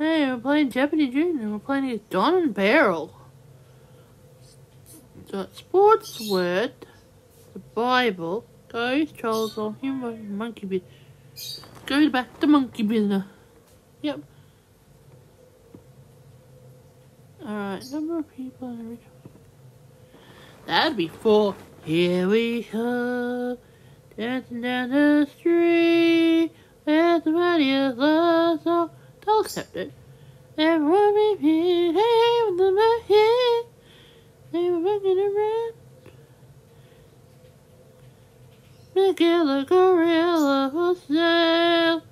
Hey, we're playing Jeopardy Junior. We're playing against Don and Beryl. So, sports word, the Bible, ghost, trolls, or human monkey bit. Go back to monkey business. Yep. Alright, number of people in the region. That'd be four. Here we come, dancing down the street. Somebody else lost, don't accept it. Be here, hey, with the head. They were walking around. Make it a gorilla for sale.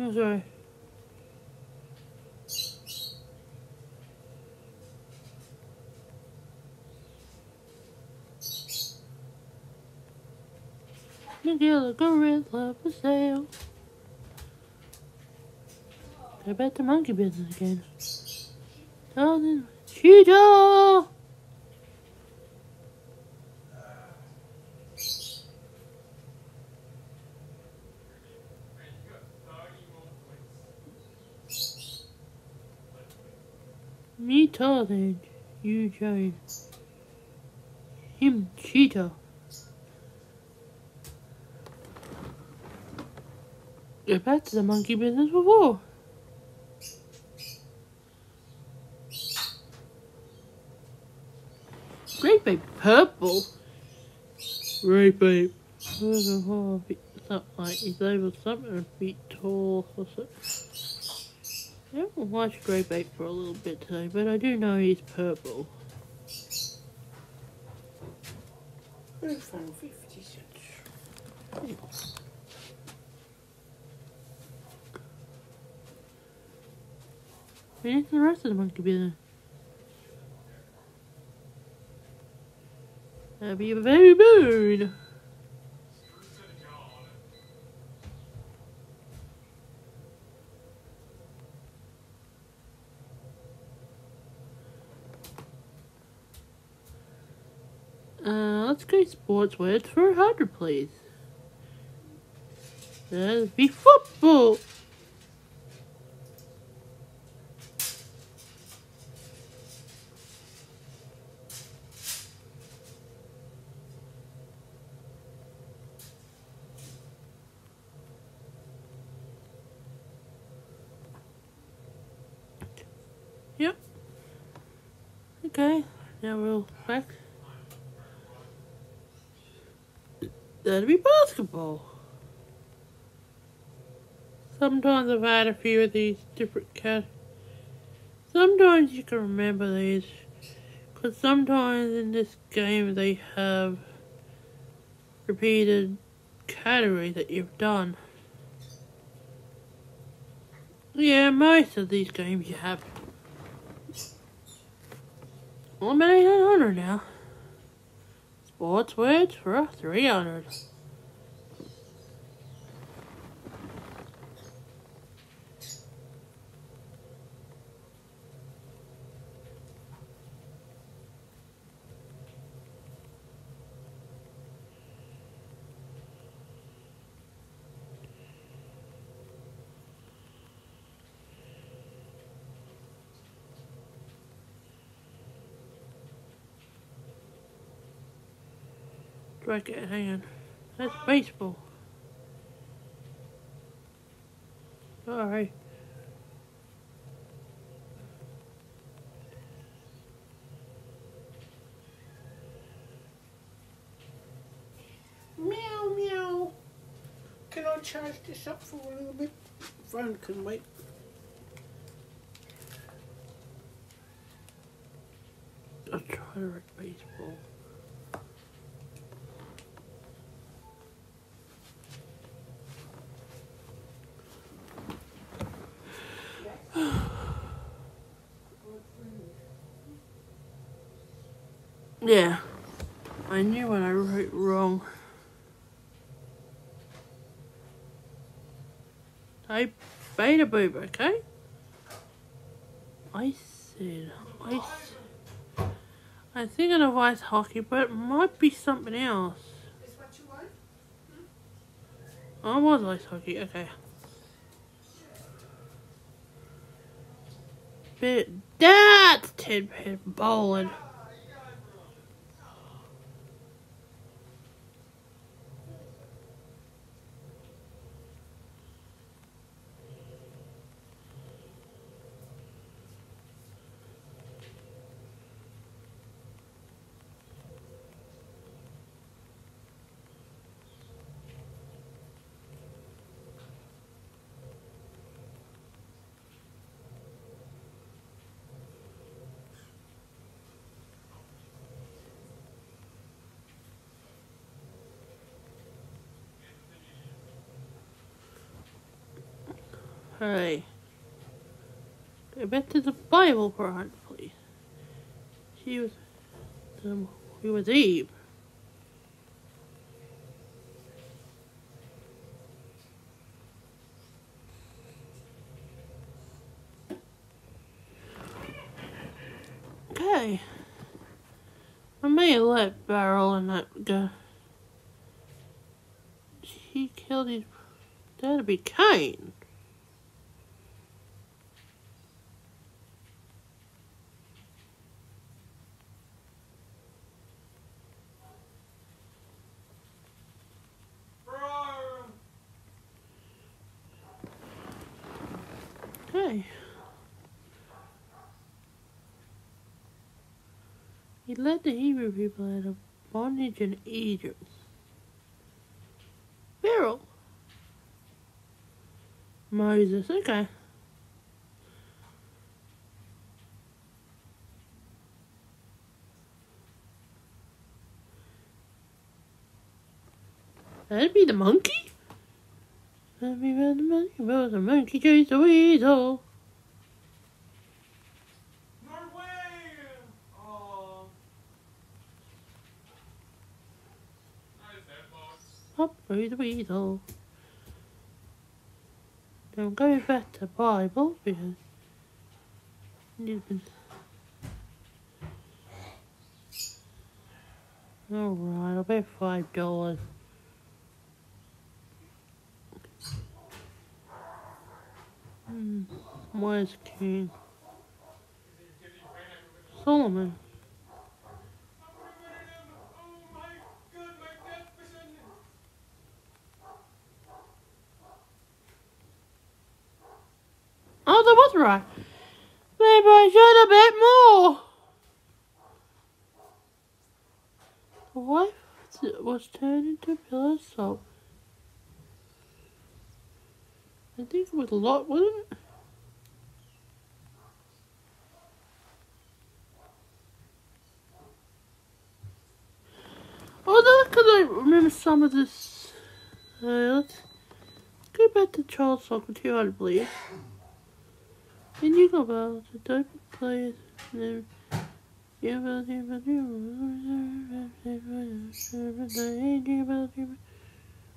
I'm sorry. Miguel gorilla for sale. They're back to monkey business again. Tell them, Me you, giant. Him, cheetah. Get back to the monkey business before. Great big purple. Great big. babe. Something like he's over something feet tall or something. I haven't watched Grey Bait for a little bit today, but I do know he's purple. Found 50 cents. Where's the rest of the monkey business? That'd be a very bird. Uh, let's go sports words for a hundred, please. That'd be football. Yep. Okay, now we'll back. Be basketball. Sometimes I've had a few of these different cat. Sometimes you can remember these. Because sometimes in this game they have repeated category that you've done. Yeah, most of these games you have. Eliminated honor now. Sports words for 300. Racket, hang on. That's baseball. Alright. Meow, meow. Can I charge this up for a little bit? Phone can wait. I'll try to write baseball. Yeah. I knew when I wrote wrong. Type beta boob, okay? I said, I I'm thinking of ice hockey, but it might be something else. Is what you want? Hmm? I was ice hockey, okay. But that's Ted Pet bowling. Hey. Go back to the Bible part, please. She was, um, he was Eve. Okay. I may have let Barrel and that go. He killed his. That'd be Cain. Okay. He led the Hebrew people out of bondage in Egypt. Pharaoh. Moses, okay. That'd be the monkey? That'd be the monkey, but the monkey chased the weasel. Norway! Oh. Nice head box. Up through the weasel. Now I'm going back to Bible because you've been Alright, I'll bet five dollars. Hmm, where's King? Solomon. Oh my god, my death vision! Oh, that was right. Maybe I should have bit more. Wife was turned into a of salt. I think it was a lot, wasn't it? Although, because I remember some of this. Uh, let's go back to Charles Soccer 200, please. And you go about the type of Yeah, but you- but you-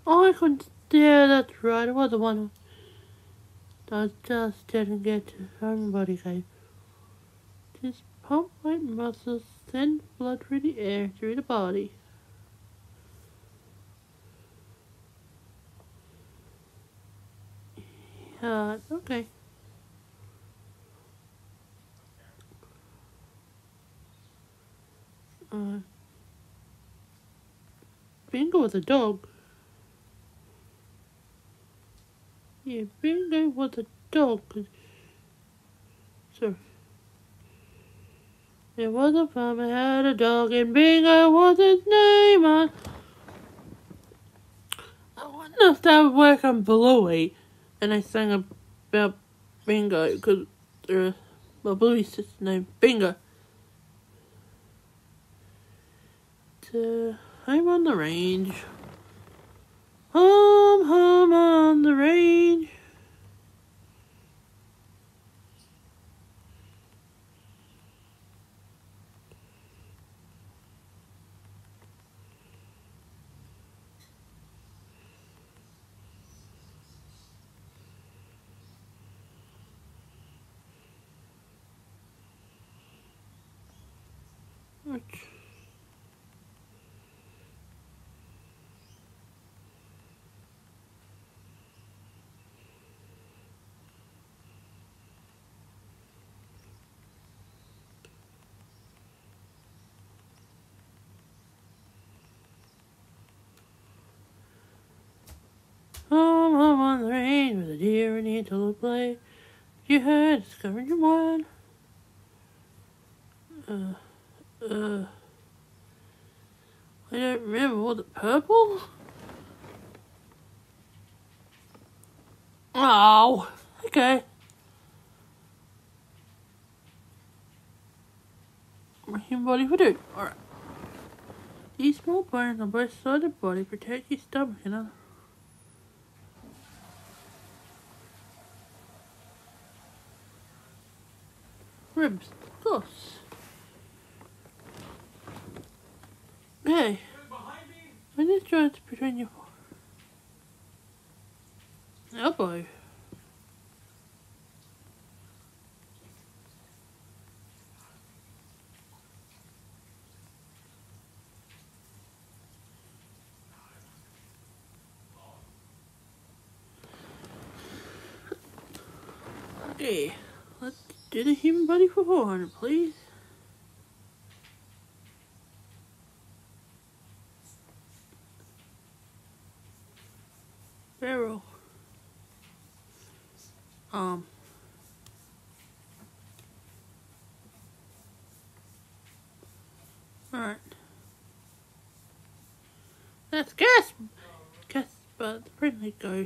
Oh, I couldn't. Yeah, that's right. It was the one. I just didn't get to everybody gave. Just pump white muscles, send blood through the air, through the body. Uh, okay. Uh, Bingo was a dog. Yeah, Bingo was a dog. So, there was a farmer had a dog, and Bingo was his name. I, I wonder if that would work on Bluey. And I sang about Bingo because there's my Bluey's sister named Bingo. Uh, to home on the range. Home, home on the range. Home, home on the range with a deer and antelope play. You had discovered your mind. Uh, uh, I don't remember. Was it purple? Oh, okay. My Human body for two. Alright. These small bones on both sides of the body protect your stomach and other. Ribs, course. Hey, Who's behind me? I just tried to pretend you. Elbow. Oh, okay, let's do the human body for 400, please. Barrel. Um. Alright. That's gas. Gas, but the friendly goes.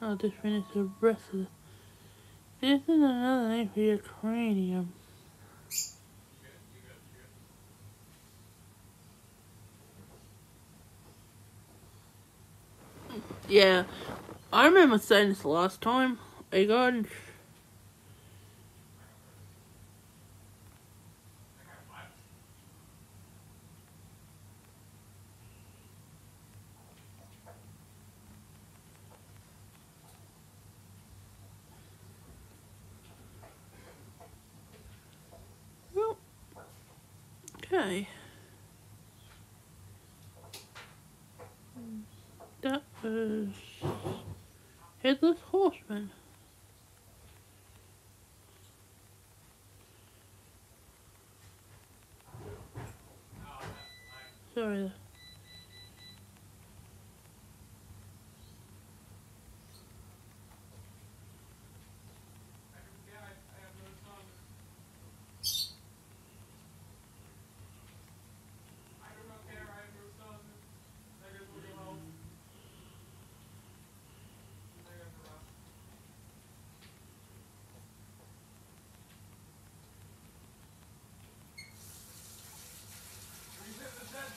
I'll just finish the rest of it. This is another name for your cranium. Yeah, I remember saying this last time. I got Well, okay. That was Headless Horseman. Sorry. Yeah, I, I have no son. I do not care, I have no son. I guess we'll go home. I got the rest. Reset the set.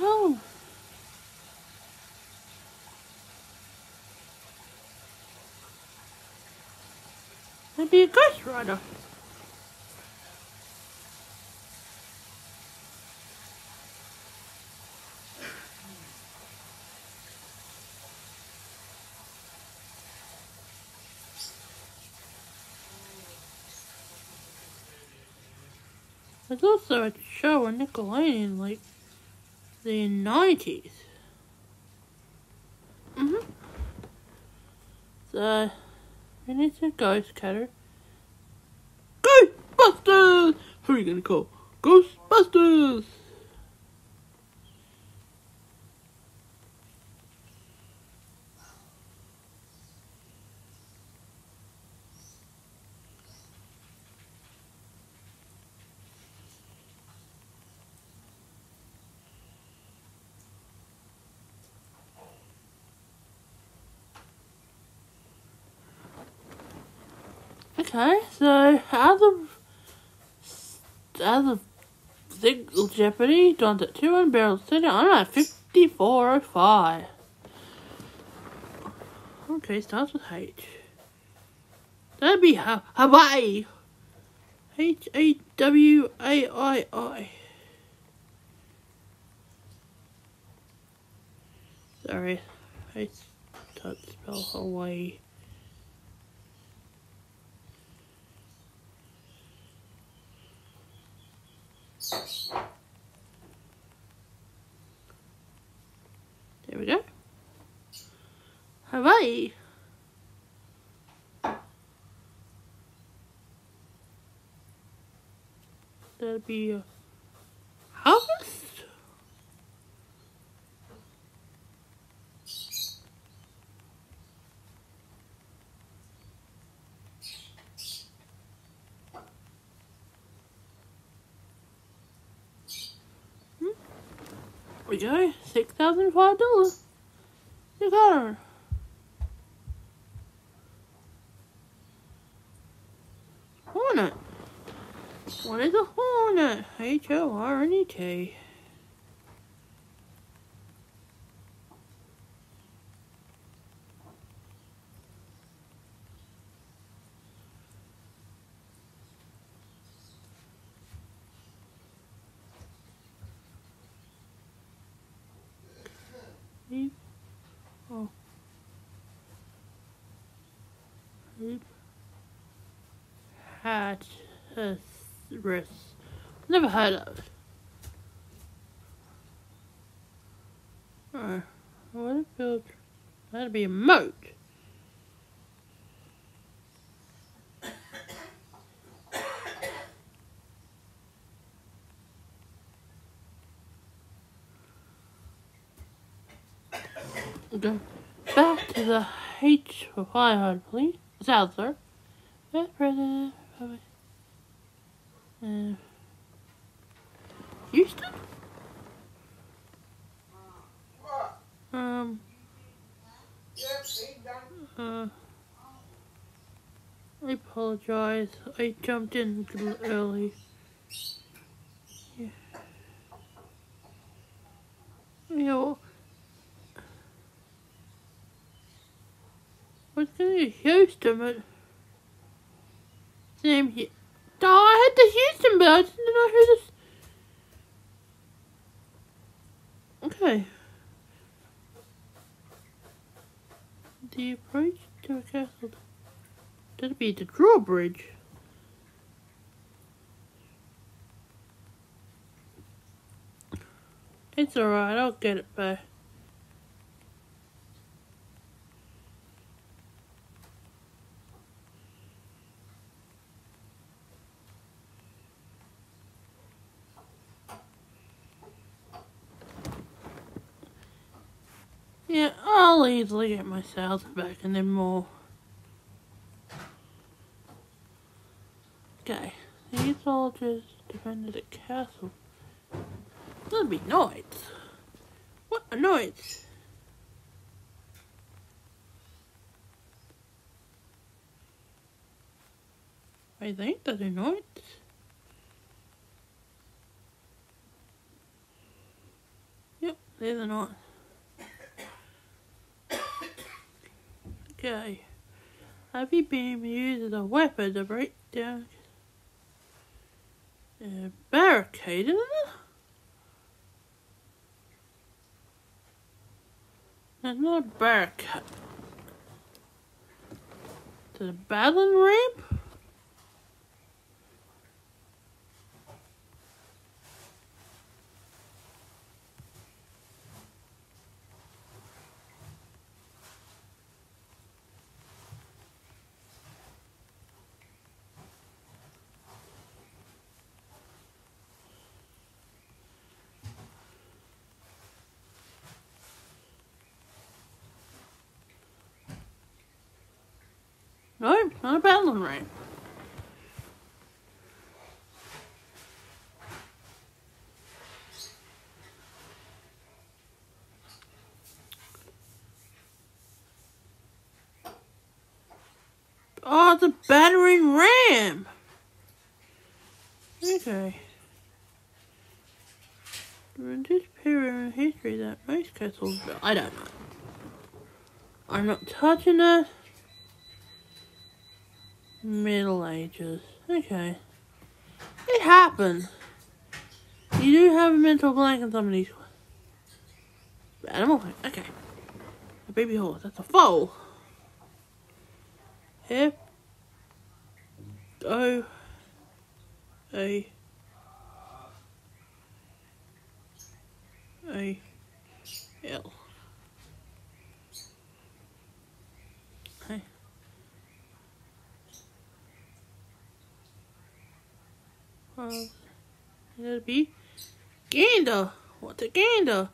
Oh. Maybe a Ghost Rider. There's also a show on Nickelodeon like the 90s. Mm-hmm. So, and it's a ghost cutter. Ghostbusters! Who are you gonna call? Ghostbusters! Okay, so as of as of Single Jeopardy, Dawn's at two and Barrel City, I'm at fifty four oh five. Okay, starts with H. That'd be ha- Hawaii. H A W A I I. Sorry, I touched spell Hawaii. There we go. Hawaii. That'd be a harvest. Hmm. We go six thousand five dollars. You got her. Hornet. What is a hornet? H O R N E T. Hatteras. Never heard of. Uh, if build? That'd be a moat. Go back to the H fire, please. South, sir. Public- Uh, Houston? Um, he done. uh, I apologize. I jumped in a little early. Yeah. You know, I was gonna do Houston, but same here. Oh, I had the Houston, but I didn't know who this. Okay. The approach to a castle. That'd be the drawbridge. It's alright, I'll get it back. Yeah, I'll easily get my sales back and then more. Okay, these soldiers defended a castle. That'd be knights. What are knights? I think that are knights. Yep, they're the knights. Okay. Heavy beam used as a weapon to break down a barricade? There's not a barricade. To the battling ramp? No, not a battling ramp. Oh, the battering ram. Okay. During this period in history that most castles built. I don't know. I'm not touching it. Middle Ages. Okay. It happened. You do have a mental blank in some of these. Animal. Okay. A baby horse. That's a foal. O A A L. Okay. Um, it'll be gander. What's a gander?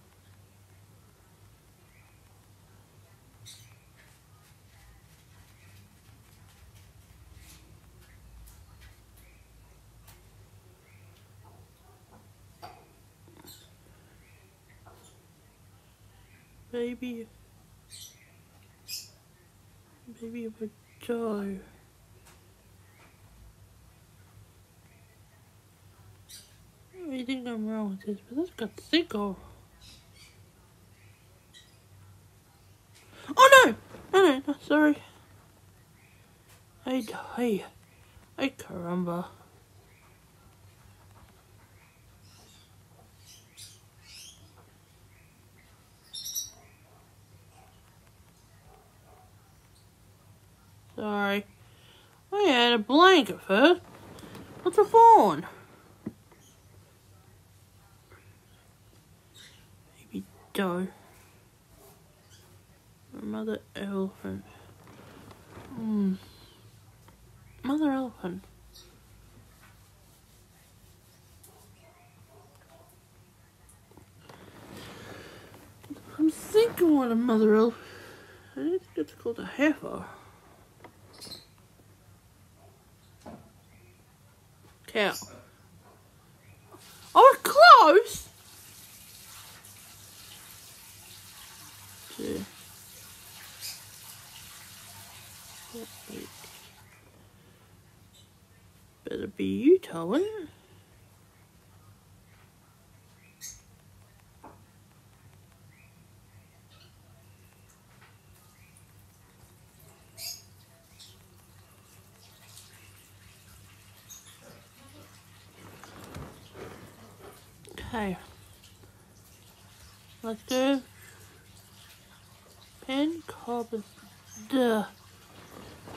Baby. Baby would die. I think I'm wrong with this, but that's got sicko. Oh no! No, no, no, sorry. I die. I caramba. Sorry. Oh, I had a blank at first. What's a phone? Maybe doe. Mother elephant. Hmm. Mother elephant. I'm thinking what a mother elephant. I think it's called a heifer. Cow. Oh, close. Two. Eight. Better be you, Towan. Okay. Let's go. Pen carbon. Duh.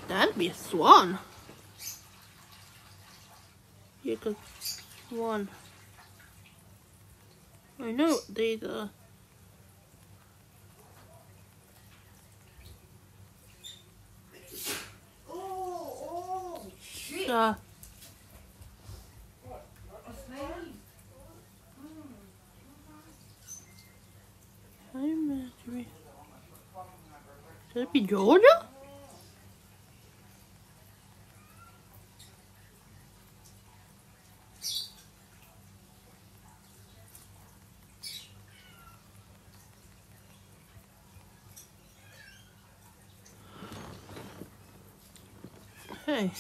That'd be a swan. Yeah, cause swan. I know what these are. Oh, oh, shit. Uh, It be Georgia? Hey.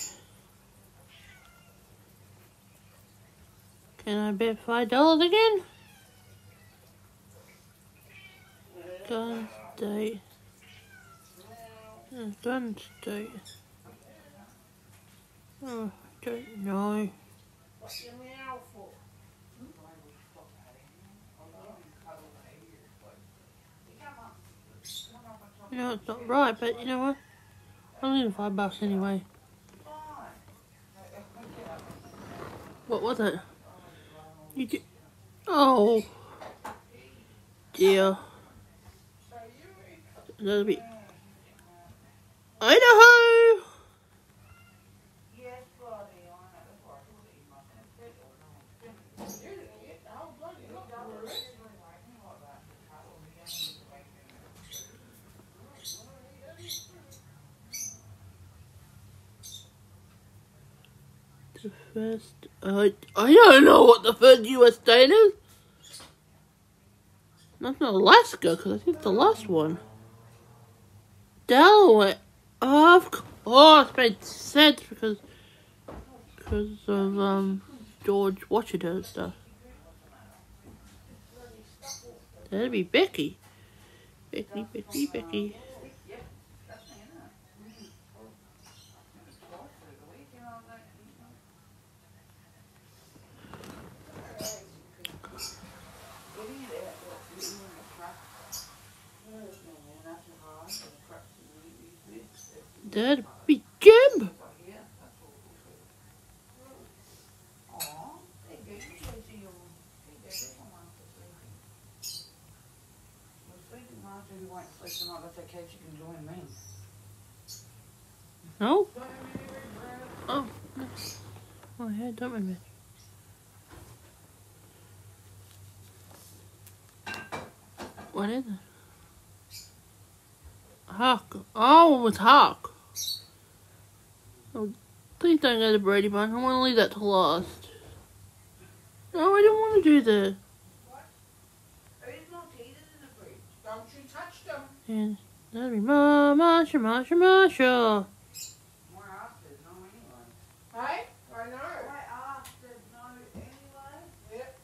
Can I bet five dollars again? Gun state. Gun state. Oh, I don't know. What you meow for? You know it's not right, but you know what? I'll leave five bucks anyway. What was it? You get. Oh. Dear. That'll be. Idaho! The first. Uh, I don't know what the first US state is. That's not Alaska, because I think it's the last one. Delaware. Of course, made sense because because of um George Washington and stuff. That'd be Becky. Becky, Becky, Becky. That'd be Jim. No? Oh. no. Oh, yeah, don't remember. What is it? Hawk. Oh, it was Hawk. Oh, please don't go to Brady Bunch. I want to leave that to last. No, I don't want to do that. Don't you touch them. And that'd be Ma, Marcia, Marcia, Marcia. Hey? I know. Yep.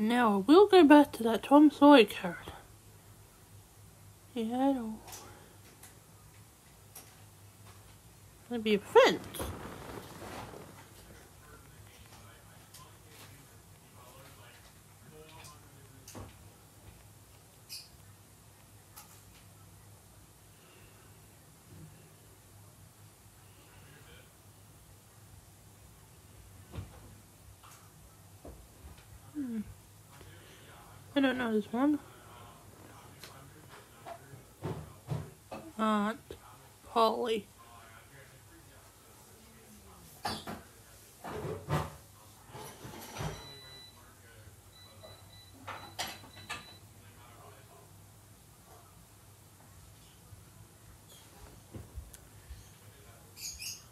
Now, we'll go back to that Tom Sawyer character. He had a... That'd be a fence. I don't know this one. Aunt Polly.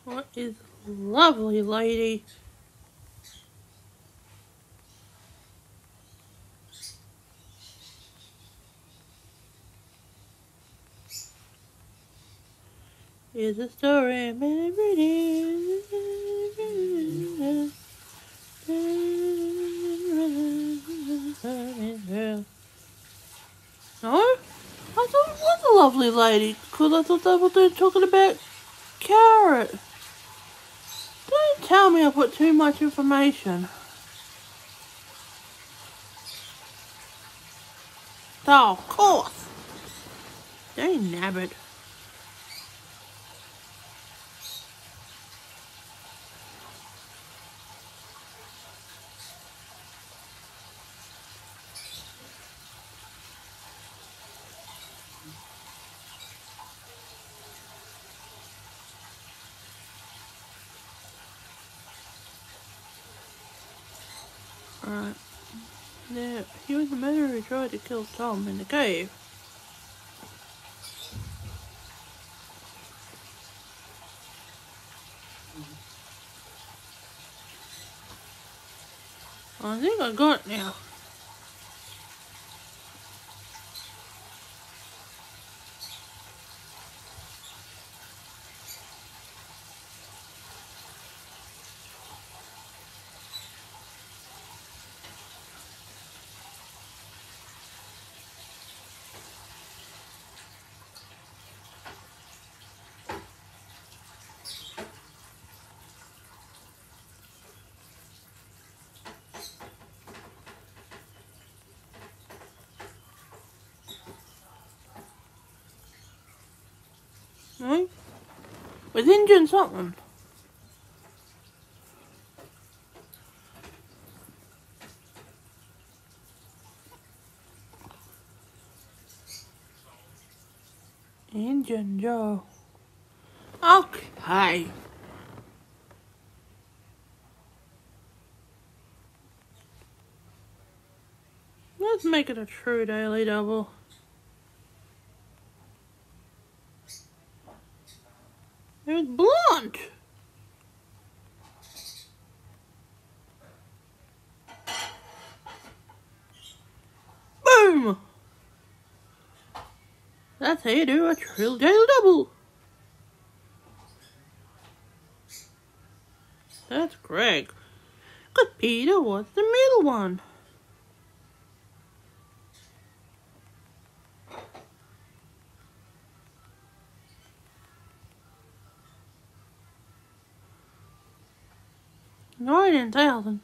What is lovely lady? Is a story made. No? I thought it was a lovely lady because I thought they were talking about carrot. Don't tell me I put too much information. Oh, of course. Don't nab it. Alright. Now, he was the murderer who tried to kill Tom in the cave. I think I got now. Right? With Indian something. Indian Joe. Okay. Let's make it a true daily double. That's how you do a true daily double. That's Greg. but Peter was the middle one. Nine and thousand.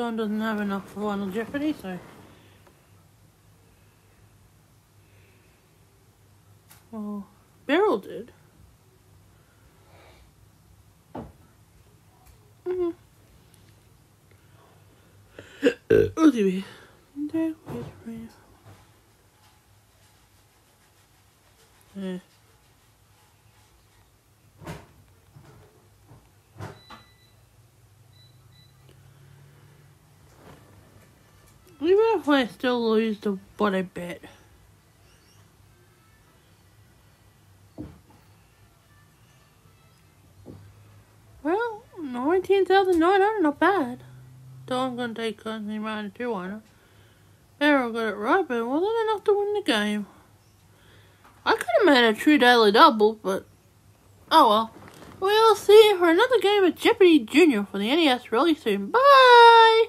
Don doesn't have enough for Final Jeopardy, so. Well, Beryl did. Mm-hmm. Oh, dear. Yeah. Even if I still lose the what I bet. Well, nineteen thousand nine hundred, not bad. So I'm gonna take Constantly minus two on it. Beryl got it right, but it wasn't enough to win the game. I could have made a true daily double, but oh well. We'll see you for another game of Jeopardy Junior for the NES really soon. Bye!